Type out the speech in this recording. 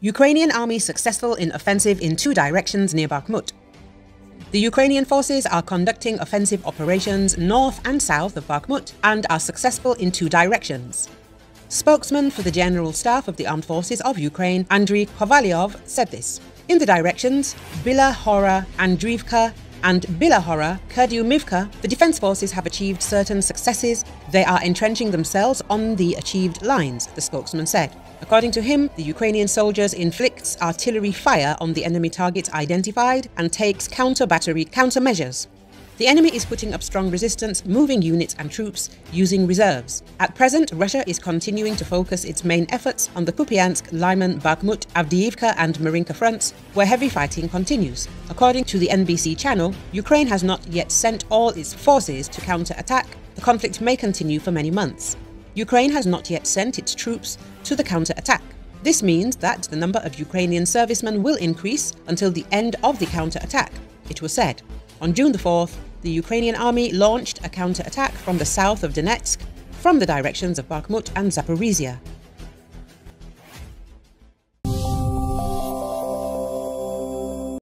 Ukrainian army successful in offensive in two directions near Bakhmut. The Ukrainian forces are conducting offensive operations north and south of Bakhmut and are successful in two directions. Spokesman for the General Staff of the Armed Forces of Ukraine, Andriy Kovalyov, said this. In the directions Bila Hora, Andriivka, and Bilahora, Kurdyumivka, the defense forces have achieved certain successes. They are entrenching themselves on the achieved lines, the spokesman said. According to him, the Ukrainian soldiers inflicts artillery fire on the enemy targets identified and takes counter-battery countermeasures. The enemy is putting up strong resistance, moving units and troops, using reserves. At present, Russia is continuing to focus its main efforts on the Kupiansk, Lyman, Bakhmut, Avdiivka and Marinka fronts, where heavy fighting continues. According to the NBC channel, Ukraine has not yet sent all its forces to counter-attack. The conflict may continue for many months. Ukraine has not yet sent its troops to the counter-attack. This means that the number of Ukrainian servicemen will increase until the end of the counter-attack, it was said. On June the 4th, the Ukrainian army launched a counter-attack from the south of Donetsk from the directions of Bakhmut and Zaporizhia.